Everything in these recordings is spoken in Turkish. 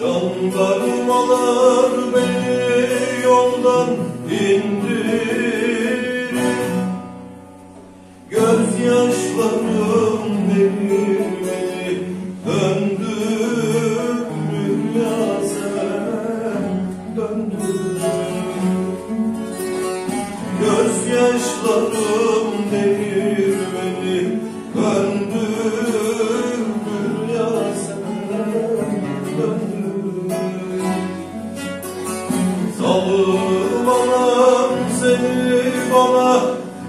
Jandarmalar beni yoldan indirir Gözyaşlarım verir beni Döndürür ya sen Döndürür Gözyaşlarım seni bana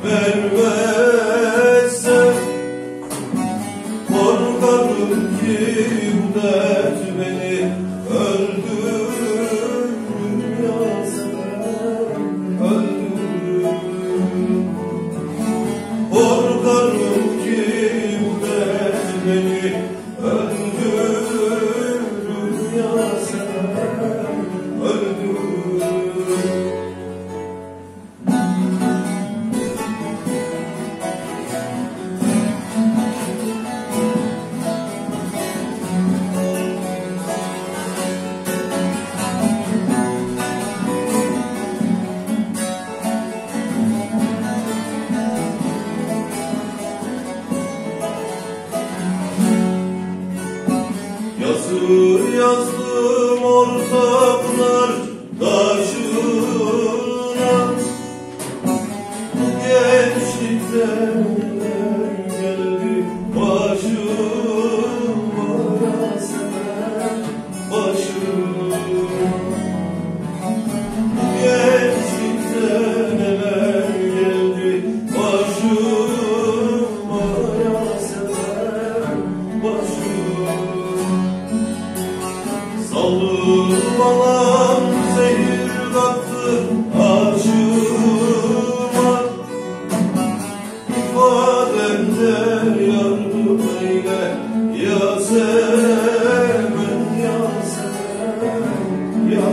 vermezsen Korkarım ki bu dert beni öldürür ya sen Korkarım ki bu dert beni öldürür Yazı yazdım orta pınar taşına Gençlikten geldi başıma. Sen başıma Gençlikten neler geldi başıma? Sen başıma Savurmalar zehir kattı acıma İfademde yardım eyle Ya seven ya seven ya